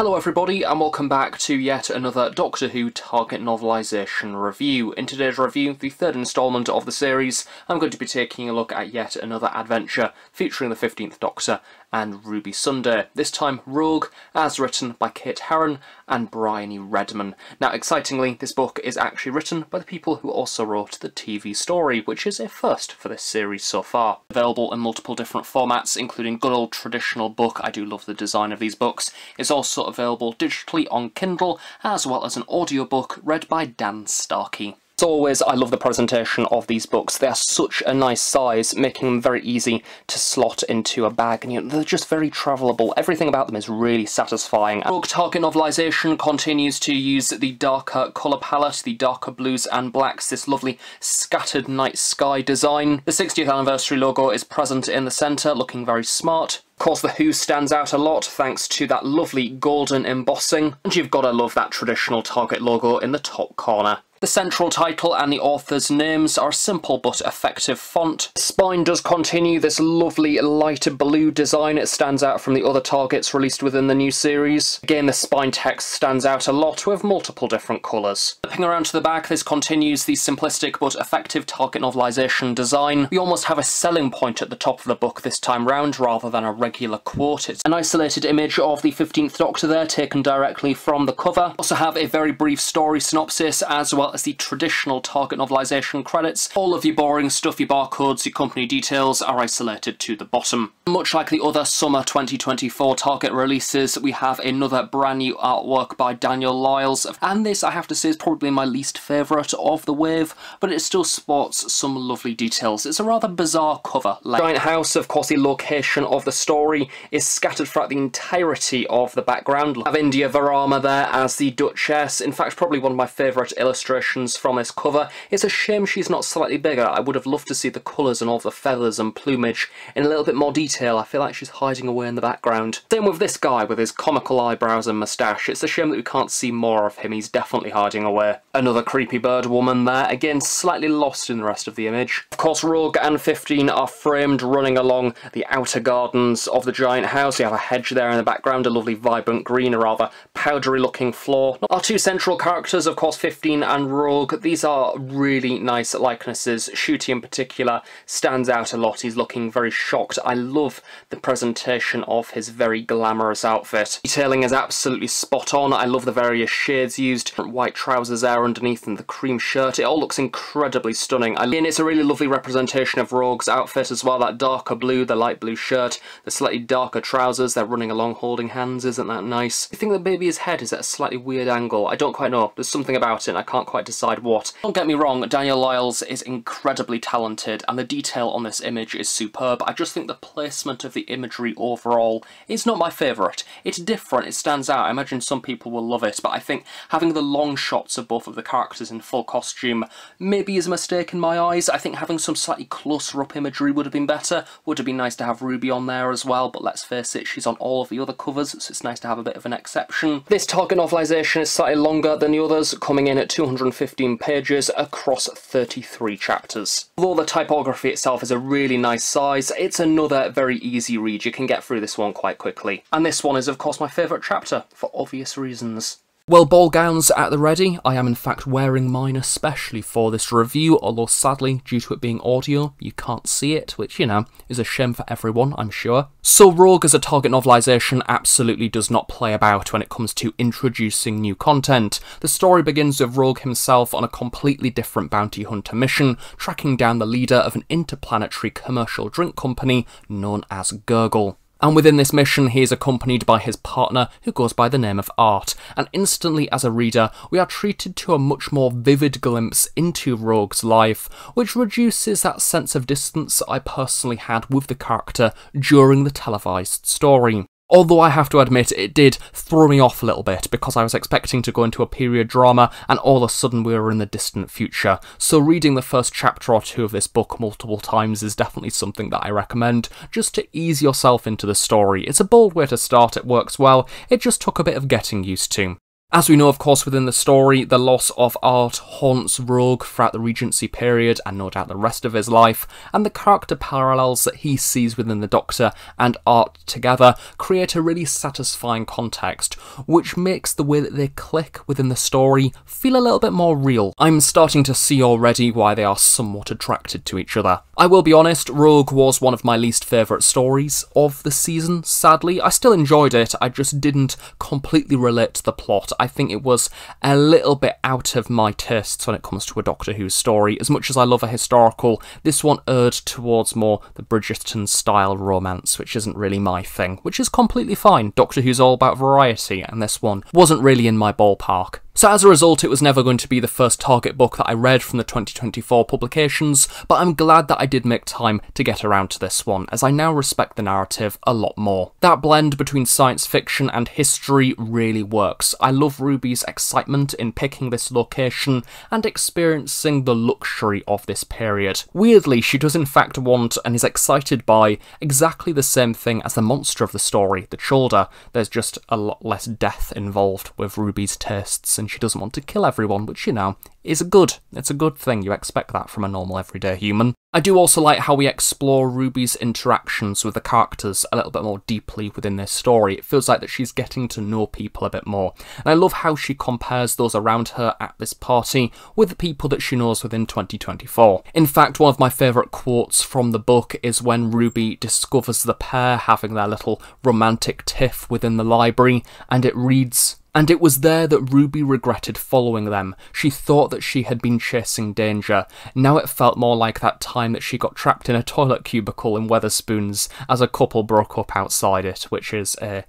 Hello everybody and welcome back to yet another Doctor Who Target Novelisation review. In today's review, the third instalment of the series, I'm going to be taking a look at yet another adventure featuring the 15th Doctor and Ruby Sunday. This time Rogue, as written by Kate Herron and Briony Redman. Now excitingly, this book is actually written by the people who also wrote the TV story, which is a first for this series so far. Available in multiple different formats, including good old traditional book, I do love the design of these books. It's also available digitally on Kindle, as well as an audiobook read by Dan Starkey. As always, I love the presentation of these books. They are such a nice size, making them very easy to slot into a bag, and you know, they're just very travelable. Everything about them is really satisfying. Book Target Novelisation continues to use the darker colour palette, the darker blues and blacks, this lovely scattered night sky design. The 60th anniversary logo is present in the centre, looking very smart. Of course, the Who stands out a lot thanks to that lovely golden embossing, and you've got to love that traditional Target logo in the top corner. The central title and the author's names are simple but effective font. Spine does continue this lovely light blue design. It stands out from the other targets released within the new series. Again, the spine text stands out a lot with multiple different colours. Flipping around to the back, this continues the simplistic but effective target novelisation design. We almost have a selling point at the top of the book this time round rather than a regular quote. It's an isolated image of the 15th Doctor there taken directly from the cover. Also have a very brief story synopsis as well as the traditional target novelisation credits. All of your boring stuff, your barcodes, your company details are isolated to the bottom. Much like the other summer 2024 target releases, we have another brand new artwork by Daniel Lyles, and this I have to say is probably my least favourite of the wave, but it still sports some lovely details. It's a rather bizarre cover. Giant House, of course the location of the story, is scattered throughout the entirety of the background. We have Indira Varma there as the Duchess, in fact probably one of my favourite illustrations from this cover. It's a shame she's not slightly bigger. I would have loved to see the colours and all the feathers and plumage in a little bit more detail. I feel like she's hiding away in the background. Same with this guy with his comical eyebrows and moustache. It's a shame that we can't see more of him. He's definitely hiding away. Another creepy bird woman there, again slightly lost in the rest of the image. Of course, Rogue and 15 are framed running along the outer gardens of the giant house. You have a hedge there in the background, a lovely vibrant green, a rather powdery looking floor. Our two central characters, of course, 15 and Rogue, these are really nice likenesses. Ncuti in particular stands out a lot. He's looking very shocked. I love the presentation of his very glamorous outfit. Detailing is absolutely spot on. I love the various shades used. White trousers there underneath and the cream shirt. It all looks incredibly stunning. I mean, it's a really lovely representation of Rogue's outfit as well. That darker blue, the light blue shirt, the slightly darker trousers. They're running along holding hands. Isn't that nice? I think the baby's head is at a slightly weird angle. I don't quite know. There's something about it I can't quite decide what. Don't get me wrong, Daniel Lyles is incredibly talented and the detail on this image is superb. I just think the placement of the imagery overall is not my favourite. It's different, it stands out. I imagine some people will love it, but I think having the long shots of both of the characters in full costume maybe is a mistake in my eyes. I think having some slightly closer up imagery would have been better. Would have been nice to have Ruby on there as well, but let's face it, she's on all of the other covers, so it's nice to have a bit of an exception. This target novelisation is slightly longer than the others, coming in at 215 pages across 33 chapters. Although the typography itself is a really nice size, it's another very easy read. You can get through this one quite quickly. And this one is of course my favourite chapter, for obvious reasons. Well, ball gowns at the ready. I am in fact wearing mine especially for this review, although sadly, due to it being audio, you can't see it, which, you know, is a shame for everyone, I'm sure. So Rogue as a target novelisation absolutely does not play about when it comes to introducing new content. The story begins with Rogue himself on a completely different bounty hunter mission, tracking down the leader of an interplanetary commercial drink company known as Gurgle and within this mission he is accompanied by his partner who goes by the name of Art, and instantly as a reader we are treated to a much more vivid glimpse into Rogue's life, which reduces that sense of distance I personally had with the character during the televised story. Although I have to admit, it did throw me off a little bit because I was expecting to go into a period drama and all of a sudden we were in the distant future. So reading the first chapter or two of this book multiple times is definitely something that I recommend just to ease yourself into the story. It's a bold way to start, it works well, it just took a bit of getting used to. As we know, of course, within the story, the loss of art haunts Rogue throughout the Regency period and no doubt the rest of his life, and the character parallels that he sees within the Doctor and art together create a really satisfying context, which makes the way that they click within the story feel a little bit more real. I'm starting to see already why they are somewhat attracted to each other. I will be honest, Rogue was one of my least favourite stories of the season, sadly. I still enjoyed it, I just didn't completely relate to the plot. I think it was a little bit out of my tastes when it comes to a Doctor Who story. As much as I love a historical, this one erred towards more the Bridgerton style romance, which isn't really my thing, which is completely fine. Doctor Who's all about variety, and this one wasn't really in my ballpark. So as a result, it was never going to be the first Target book that I read from the 2024 publications, but I'm glad that I did make time to get around to this one, as I now respect the narrative a lot more. That blend between science fiction and history really works. I love Ruby's excitement in picking this location and experiencing the luxury of this period. Weirdly, she does in fact want and is excited by exactly the same thing as the monster of the story, the Chuldur. There's just a lot less death involved with Ruby's tastes and she doesn't want to kill everyone, which, you know, is a good. It's a good thing. You expect that from a normal everyday human. I do also like how we explore Ruby's interactions with the characters a little bit more deeply within this story. It feels like that she's getting to know people a bit more. And I love how she compares those around her at this party with the people that she knows within 2024. In fact, one of my favourite quotes from the book is when Ruby discovers the pair having their little romantic tiff within the library, and it reads, and it was there that Ruby regretted following them. She thought that she had been chasing danger. Now it felt more like that time that she got trapped in a toilet cubicle in Wetherspoons as a couple broke up outside it, which is a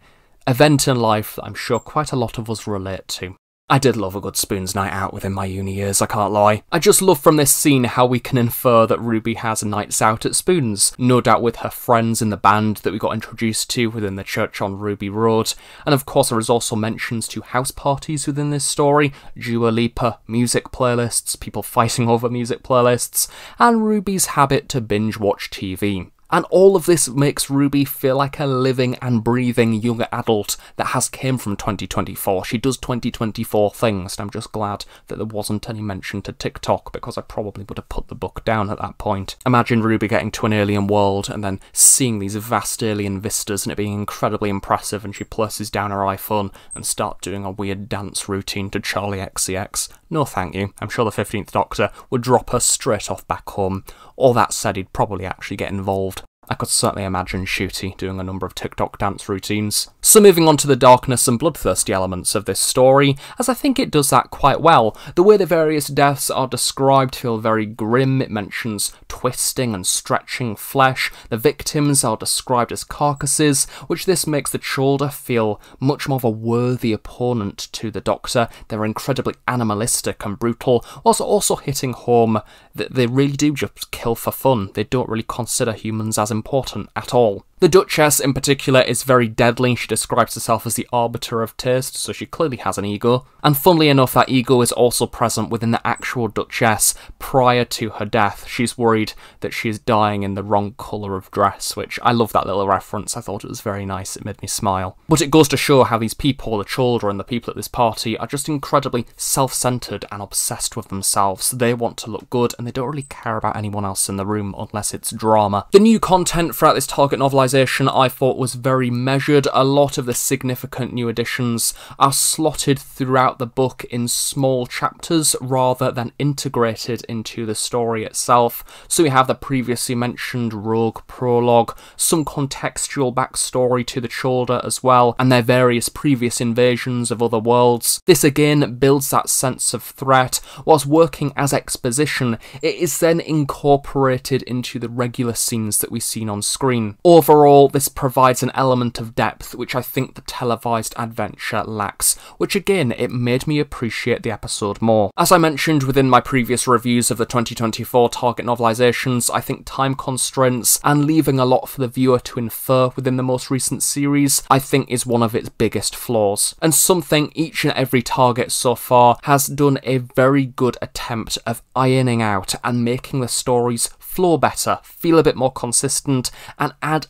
event in life that I'm sure quite a lot of us relate to. I did love a good spoons night out within my uni years, I can't lie. I just love from this scene how we can infer that Ruby has nights out at Spoons, no doubt with her friends in the band that we got introduced to within the church on Ruby Road, and of course there is also mentions to house parties within this story, Dua Lipa, music playlists, people fighting over music playlists, and Ruby's habit to binge watch TV. And all of this makes Ruby feel like a living and breathing young adult that has came from 2024. She does 2024 things, and I'm just glad that there wasn't any mention to TikTok because I probably would have put the book down at that point. Imagine Ruby getting to an alien world and then seeing these vast alien vistas and it being incredibly impressive and she places down her iPhone and start doing a weird dance routine to Charli XCX. No thank you. I'm sure the 15th Doctor would drop her straight off back home. All that said, he'd probably actually get involved. I could certainly imagine Ncuti doing a number of TikTok dance routines. So moving on to the darkness and bloodthirsty elements of this story, as I think it does that quite well. The way the various deaths are described feel very grim, it mentions twisting and stretching flesh, the victims are described as carcasses, which this makes the Chuldur feel much more of a worthy opponent to the Doctor. They're incredibly animalistic and brutal, whilst also hitting home that they really do just kill for fun. They don't really consider humans as important at all. The Duchess, in particular, is very deadly. She describes herself as the arbiter of taste, so she clearly has an ego. And funnily enough, that ego is also present within the actual Duchess prior to her death. She's worried that she is dying in the wrong colour of dress, which I love that little reference. I thought it was very nice, it made me smile. But it goes to show how these people, the Chuldur, the people at this party, are just incredibly self centred and obsessed with themselves. They want to look good and they don't really care about anyone else in the room unless it's drama. The new content throughout this Target novelisation I thought was very measured. A lot of the significant new additions are slotted throughout the book in small chapters rather than integrated into the story itself. So we have the previously mentioned Rogue prologue, some contextual backstory to the Chuldur as well, and their various previous invasions of other worlds. This again builds that sense of threat, whilst working as exposition, it is then incorporated into the regular scenes that we've seen on screen. Overall, Overall, this provides an element of depth which I think the televised adventure lacks, which again, it made me appreciate the episode more. As I mentioned within my previous reviews of the 2024 Target novelisations, I think time constraints and leaving a lot for the viewer to infer within the most recent series, I think is one of its biggest flaws, and something each and every Target so far has done a very good attempt of ironing out and making the stories flow better, feel a bit more consistent, and add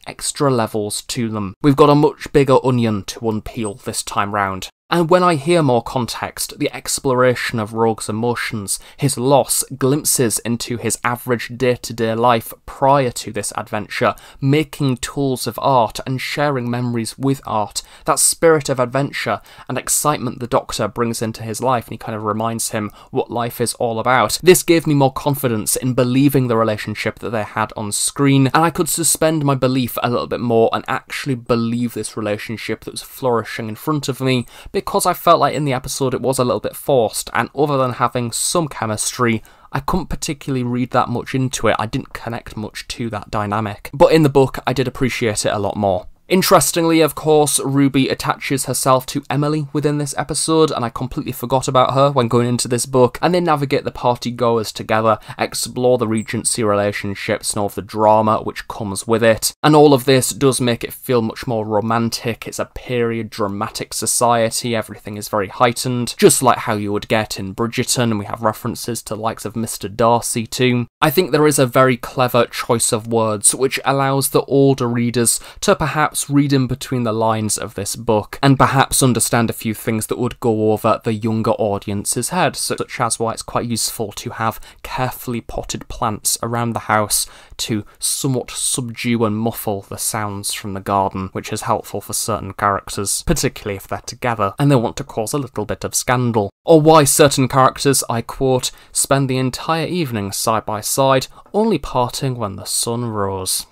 levels to them. We've got a much bigger onion to unpeel this time round. And when I hear more context, the exploration of Rogue's emotions, his loss, glimpses into his average day to day life prior to this adventure, making tools of art and sharing memories with art, that spirit of adventure and excitement the Doctor brings into his life, and he kind of reminds him what life is all about. This gave me more confidence in believing the relationship that they had on screen, and I could suspend my belief a little bit more and actually believe this relationship that was flourishing in front of me because I felt like in the episode it was a little bit forced, and other than having some chemistry, I couldn't particularly read that much into it. I didn't connect much to that dynamic. But in the book, I did appreciate it a lot more. Interestingly, of course, Ruby attaches herself to Emily within this episode, and I completely forgot about her when going into this book, and they navigate the party goers together, explore the Regency relationships and all of the drama which comes with it. And all of this does make it feel much more romantic, it's a period dramatic society, everything is very heightened, just like how you would get in Bridgerton, and we have references to the likes of Mr. Darcy too. I think there is a very clever choice of words which allows the older readers to perhaps perhaps read in between the lines of this book and perhaps understand a few things that would go over the younger audience's head, such as why it's quite useful to have carefully potted plants around the house to somewhat subdue and muffle the sounds from the garden, which is helpful for certain characters, particularly if they're together and they want to cause a little bit of scandal. Or why certain characters, I quote, spend the entire evening side by side, only parting when the sun rose.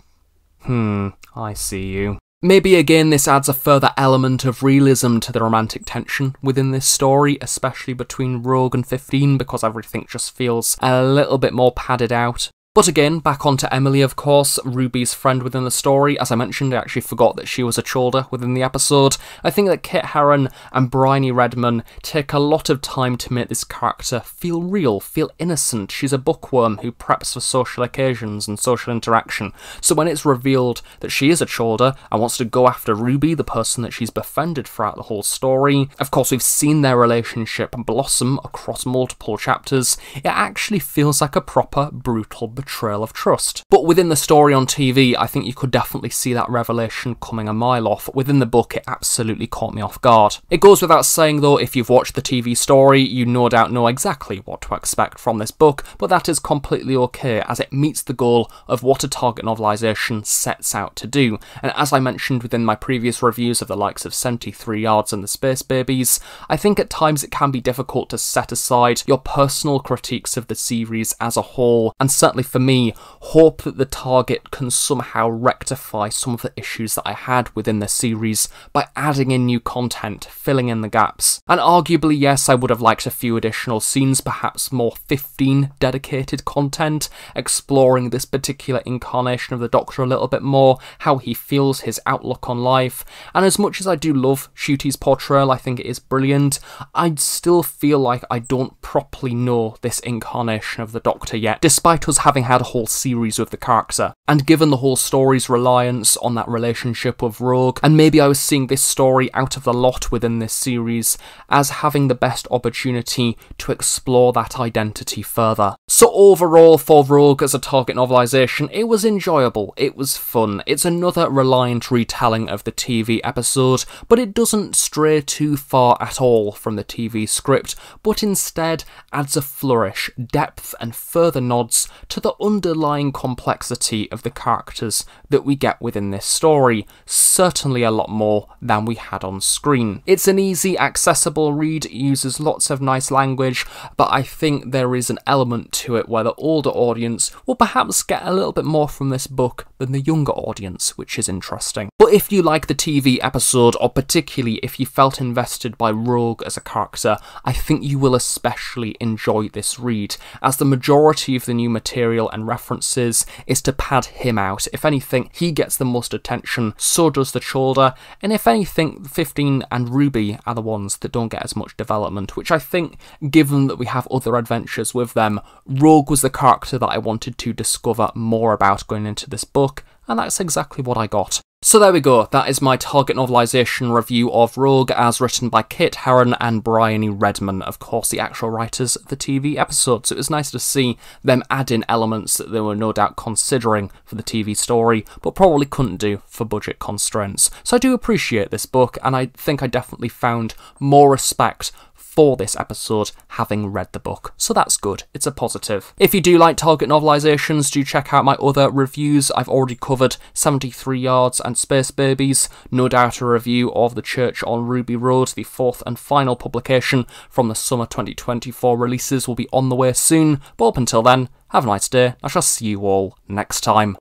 Hmm, I see you. Maybe again this adds a further element of realism to the romantic tension within this story, especially between Rogue and 15, because everything just feels a little bit more padded out. But again, back onto Emily, of course, Ruby's friend within the story. As I mentioned, I actually forgot that she was a Chuldur within the episode. I think that Kit Herron and Briony Redman take a lot of time to make this character feel real, feel innocent. She's a bookworm who preps for social occasions and social interaction. So when it's revealed that she is a Chuldur and wants to go after Ruby, the person that she's befriended throughout the whole story, of course, we've seen their relationship blossom across multiple chapters. It actually feels like a proper, brutal betrayal betrayal of trust. But within the story on TV, I think you could definitely see that revelation coming a mile off. Within the book, it absolutely caught me off guard. It goes without saying though, if you've watched the TV story, you no doubt know exactly what to expect from this book, but that is completely okay as it meets the goal of what a target novelisation sets out to do. And as I mentioned within my previous reviews of the likes of 73 Yards and the Space Babies, I think at times it can be difficult to set aside your personal critiques of the series as a whole, and certainly for me, hope that the target can somehow rectify some of the issues that I had within the series by adding in new content, filling in the gaps. And arguably, yes, I would have liked a few additional scenes, perhaps more 15 dedicated content, exploring this particular incarnation of the Doctor a little bit more, how he feels, his outlook on life. And as much as I do love Ncuti's portrayal, I think it is brilliant, I'd still feel like I don't properly know this incarnation of the Doctor yet, despite us having having had a whole series with the character. And given the whole story's reliance on that relationship with Rogue, and maybe I was seeing this story out of the lot within this series as having the best opportunity to explore that identity further. So overall, for Rogue as a target novelisation, it was enjoyable, it was fun. It's another reliant retelling of the TV episode, but it doesn't stray too far at all from the TV script, but instead adds a flourish, depth, and further nods to the the underlying complexity of the characters that we get within this story, certainly a lot more than we had on screen. It's an easy, accessible read, uses lots of nice language, but I think there is an element to it where the older audience will perhaps get a little bit more from this book than the younger audience, which is interesting. But if you like the TV episode, or particularly if you felt invested by Rogue as a character, I think you will especially enjoy this read, as the majority of the new material material and references is to pad him out. If anything, he gets the most attention, so does the Chuldur, and if anything, 15 and Ruby are the ones that don't get as much development, which I think, given that we have other adventures with them, Rogue was the character that I wanted to discover more about going into this book, and that's exactly what I got. So there we go, that is my target novelisation review of Rogue as written by Kit Herron and Briony Redman, of course the actual writers of the TV episode, so it was nice to see them add in elements that they were no doubt considering for the TV story, but probably couldn't do for budget constraints. So I do appreciate this book, and I think I definitely found more respect for this episode having read the book, so that's good, it's a positive. If you do like target novelisations, do check out my other reviews. I've already covered 73 Yards and Space Babies, no doubt a review of The Church on Ruby Road, the fourth and final publication from the summer 2024 releases will be on the way soon, but up until then, have a nice day, I shall see you all next time.